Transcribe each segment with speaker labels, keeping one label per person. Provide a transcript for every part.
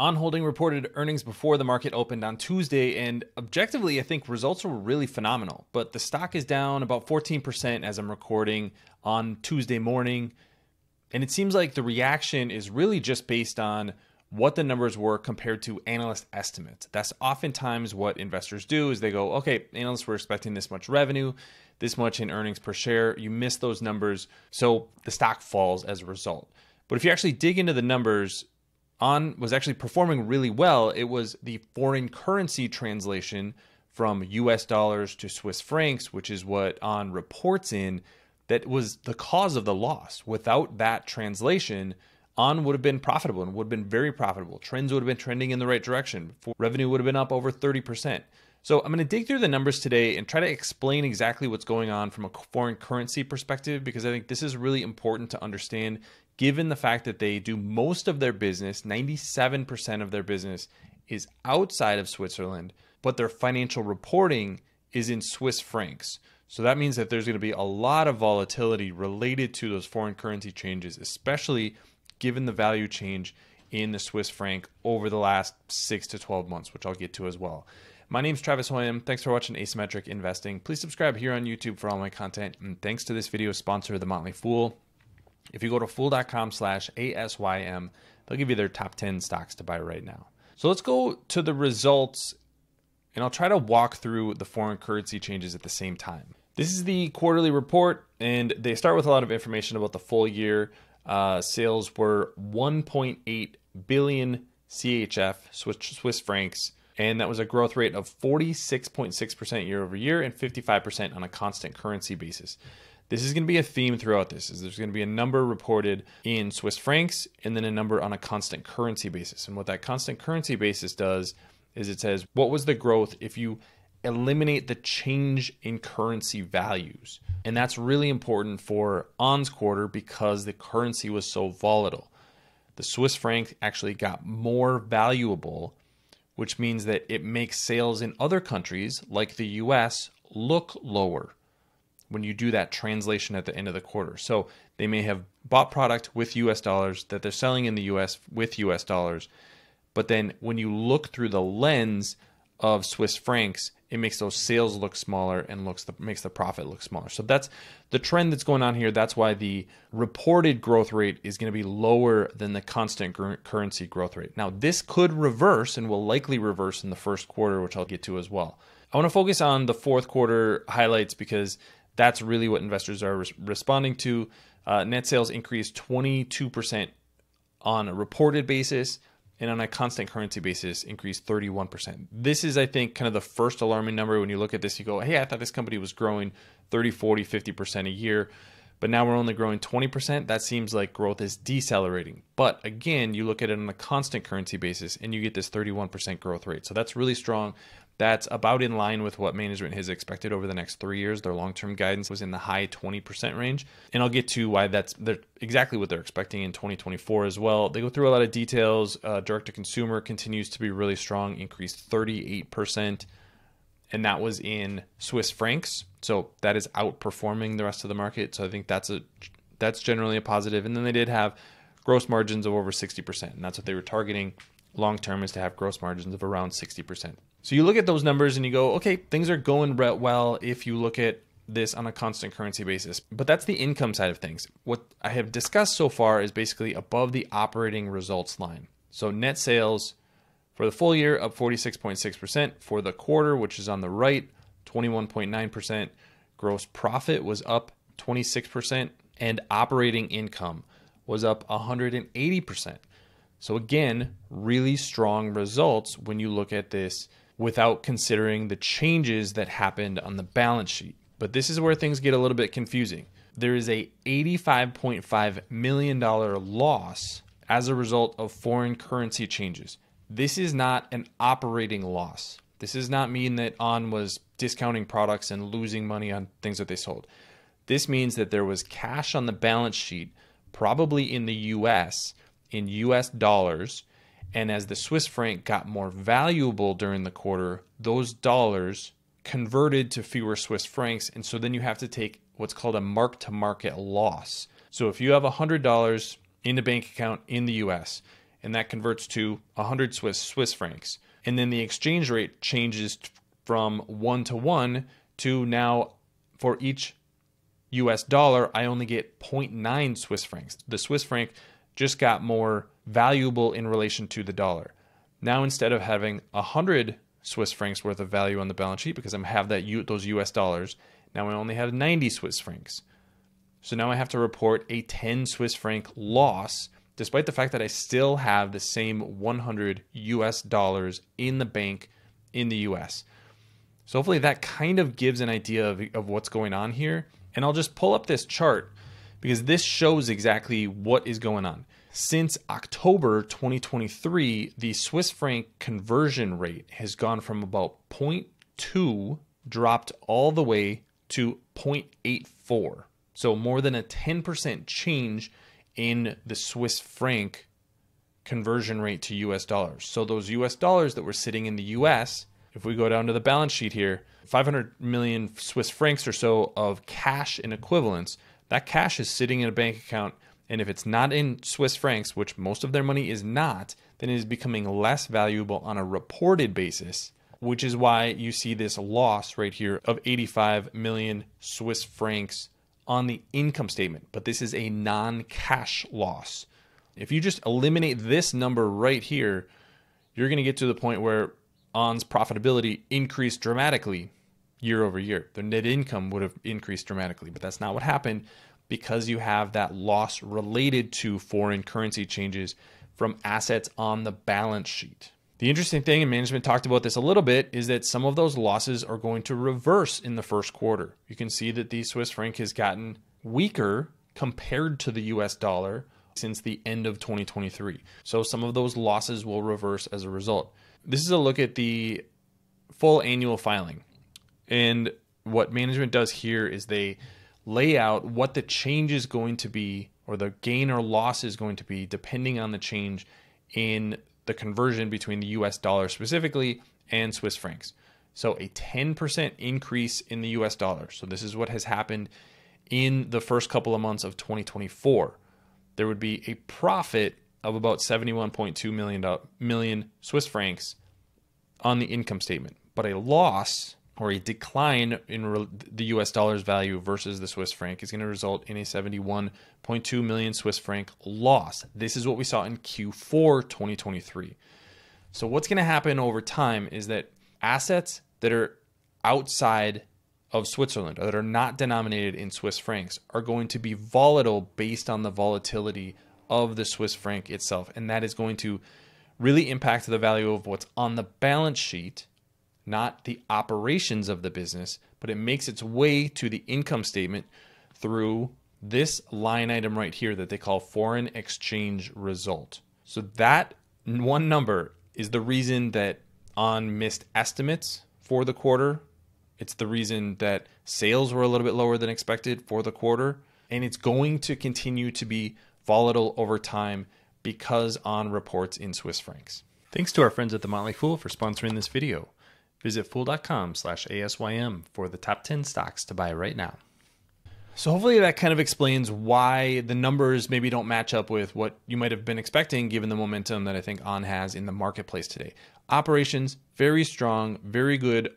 Speaker 1: On Holding reported earnings before the market opened on Tuesday, and objectively, I think results were really phenomenal. But the stock is down about 14% as I'm recording on Tuesday morning. And it seems like the reaction is really just based on what the numbers were compared to analyst estimates. That's oftentimes what investors do is they go, okay, analysts were expecting this much revenue, this much in earnings per share. You miss those numbers, so the stock falls as a result. But if you actually dig into the numbers, on was actually performing really well. It was the foreign currency translation from US dollars to Swiss francs, which is what On reports in, that was the cause of the loss. Without that translation, On would have been profitable and would have been very profitable. Trends would have been trending in the right direction. Revenue would have been up over 30%. So I'm going to dig through the numbers today and try to explain exactly what's going on from a foreign currency perspective because I think this is really important to understand given the fact that they do most of their business, 97% of their business is outside of Switzerland, but their financial reporting is in Swiss francs. So that means that there's going to be a lot of volatility related to those foreign currency changes, especially given the value change in the Swiss franc over the last six to 12 months, which I'll get to as well. My name is Travis Hoium. Thanks for watching Asymmetric Investing. Please subscribe here on YouTube for all my content. And thanks to this video sponsor, The Motley Fool. If you go to fool.com slash ASYM, they'll give you their top 10 stocks to buy right now. So let's go to the results and I'll try to walk through the foreign currency changes at the same time. This is the quarterly report, and they start with a lot of information about the full year. Uh, sales were 1.8 billion CHF, Swiss, Swiss francs, and that was a growth rate of 46.6% year over year and 55% on a constant currency basis. This is going to be a theme throughout this. Is there's going to be a number reported in Swiss francs and then a number on a constant currency basis. And what that constant currency basis does is it says what was the growth if you eliminate the change in currency values. And that's really important for ON's quarter because the currency was so volatile. The Swiss franc actually got more valuable, which means that it makes sales in other countries like the US look lower when you do that translation at the end of the quarter. So they may have bought product with US dollars that they're selling in the US with US dollars. But then when you look through the lens of Swiss francs, it makes those sales look smaller and looks the, makes the profit look smaller. So that's the trend that's going on here. That's why the reported growth rate is going to be lower than the constant currency growth rate. Now, this could reverse and will likely reverse in the first quarter, which I'll get to as well. I want to focus on the fourth quarter highlights because that's really what investors are res- responding to. Uh, net sales increased 22% on a reported basis and on a constant currency basis increased 31%. This is, I think, kind of the first alarming number. When you look at this, you go, hey, I thought this company was growing 30, 40, 50% a year, but now we're only growing 20%. That seems like growth is decelerating. But again, you look at it on a constant currency basis and you get this 31% growth rate. So that's really strong. That's about in line with what management has expected over the next three years. Their long term guidance was in the high 20% range. And I'll get to why that's exactly what they're expecting in 2024 as well. They go through a lot of details. Uh, direct to consumer continues to be really strong, increased 38%. And that was in Swiss francs. So that is outperforming the rest of the market. So I think that's a that's generally a positive. And then they did have gross margins of over 60%. And that's what they were targeting long term is to have gross margins of around 60%. So you look at those numbers and you go, okay, things are going well if you look at this on a constant currency basis. But that's the income side of things. What I have discussed so far is basically above the operating results line. So net sales for the full year up 46.6%. For the quarter, which is on the right, 21.9%. Gross profit was up 26%. And operating income was up 180%. So, again, really strong results when you look at this without considering the changes that happened on the balance sheet. But this is where things get a little bit confusing. There is a $85.5 million loss as a result of foreign currency changes. This is not an operating loss. This does not mean that On was discounting products and losing money on things that they sold. This means that there was cash on the balance sheet, probably in the US, in US dollars, and as the Swiss franc got more valuable during the quarter, those dollars converted to fewer Swiss francs. And so then you have to take what's called a mark to market loss. So if you have $100 in a bank account in the US and that converts to 100 Swiss Swiss francs. And then the exchange rate changes from 1 to 1 to now for each US dollar, I only get 0.9 Swiss francs. The Swiss franc just got more valuable in relation to the dollar. Now instead of having 100 Swiss francs worth of value on the balance sheet because I have that U, those US dollars, now I only have 90 Swiss francs. So now I have to report a 10 Swiss franc loss despite the fact that I still have the same 100 US dollars in the bank in the US. So hopefully that kind of gives an idea of, of what's going on here. And I'll just pull up this chart because this shows exactly what is going on. Since October 2023, the Swiss franc conversion rate has gone from about 0.2 dropped all the way to 0.84. So more than a 10% change in the Swiss franc conversion rate to US dollars. So those US dollars that were sitting in the US, if we go down to the balance sheet here, 500 million Swiss francs or so of cash in equivalents, that cash is sitting in a bank account and if it's not in Swiss francs, which most of their money is not, then it is becoming less valuable on a reported basis, which is why you see this loss right here of 85 million Swiss francs on the income statement. But this is a non cash loss. If you just eliminate this number right here, you're going to get to the point where On's profitability increased dramatically year over year. Their net income would have increased dramatically, but that's not what happened because you have that loss related to foreign currency changes from assets on the balance sheet. The interesting thing, and management talked about this a little bit, is that some of those losses are going to reverse in the first quarter. You can see that the Swiss franc has gotten weaker compared to the US dollar since the end of 2023. So some of those losses will reverse as a result. This is a look at the full annual filing. And what management does here is they lay out what the change is going to be or the gain or loss is going to be depending on the change in the conversion between the US dollar specifically and Swiss francs. So a 10% increase in the US dollar. So this is what has happened in the first couple of months of 2024. There would be a profit of about 71.2 million million Swiss francs on the income statement, but a loss or a decline in the US dollar's value versus the Swiss franc is going to result in a 71.2 million Swiss franc loss. This is what we saw in Q4 2023. So, what's going to happen over time is that assets that are outside of Switzerland or that are not denominated in Swiss francs are going to be volatile based on the volatility of the Swiss franc itself. And that is going to really impact the value of what's on the balance sheet not the operations of the business, but it makes its way to the income statement through this line item right here that they call foreign exchange result. So that one number is the reason that on missed estimates for the quarter. It's the reason that sales were a little bit lower than expected for the quarter. And it's going to continue to be volatile over time because on reports in Swiss francs. Thanks to our friends at The Motley Fool for sponsoring this video. Visit fool.com slash ASYM for the top 10 stocks to buy right now. So hopefully that kind of explains why the numbers maybe don't match up with what you might have been expecting given the momentum that I think On has in the marketplace today. Operations, very strong, very good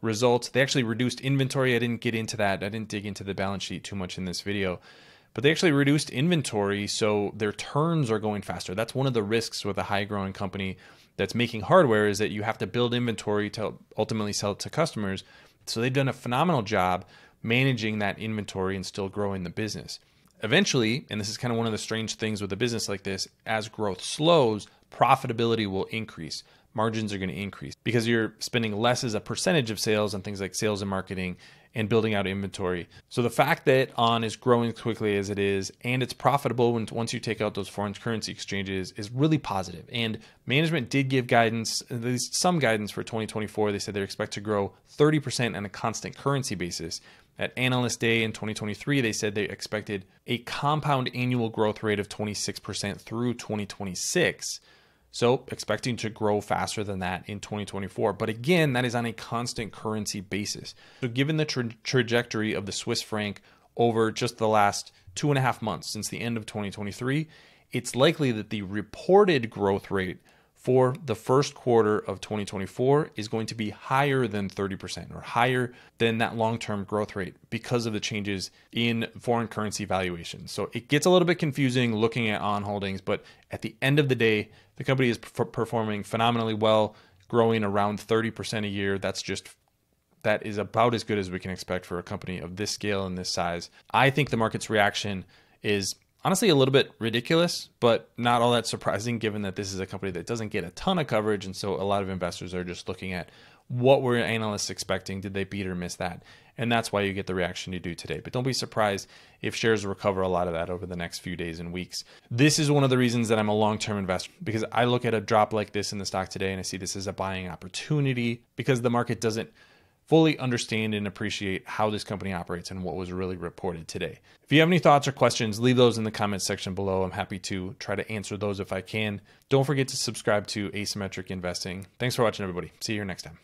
Speaker 1: results. They actually reduced inventory. I didn't get into that. I didn't dig into the balance sheet too much in this video. But they actually reduced inventory so their turns are going faster. That's one of the risks with a high growing company that's making hardware is that you have to build inventory to ultimately sell it to customers. So they've done a phenomenal job managing that inventory and still growing the business. Eventually, and this is kind of one of the strange things with a business like this, as growth slows, profitability will increase. Margins are going to increase because you're spending less as a percentage of sales on things like sales and marketing and building out inventory. So the fact that On is growing as quickly as it is and it's profitable when, once you take out those foreign currency exchanges is really positive. And management did give guidance, at least some guidance for 2024. They said they expect to grow 30% on a constant currency basis. At Analyst Day in 2023, they said they expected a compound annual growth rate of 26% through 2026. So, expecting to grow faster than that in 2024. But again, that is on a constant currency basis. So, given the tra- trajectory of the Swiss franc over just the last two and a half months since the end of 2023, it's likely that the reported growth rate for the first quarter of 2024 is going to be higher than 30% or higher than that long term growth rate because of the changes in foreign currency valuation. So it gets a little bit confusing looking at on holdings, but at the end of the day, the company is performing phenomenally well, growing around 30% a year. That's just that is about as good as we can expect for a company of this scale and this size. I think the market's reaction is honestly a little bit ridiculous, but not all that surprising given that this is a company that doesn't get a ton of coverage. And so a lot of investors are just looking at what were analysts expecting? Did they beat or miss that? And that's why you get the reaction you do today. But don't be surprised if shares recover a lot of that over the next few days and weeks. This is one of the reasons that I'm a long term investor because I look at a drop like this in the stock today and I see this as a buying opportunity because the market doesn't fully understand and appreciate how this company operates and what was really reported today. If you have any thoughts or questions, leave those in the comments section below. I'm happy to try to answer those if I can. Don't forget to subscribe to Asymmetric Investing. Thanks for watching, everybody. See you next time.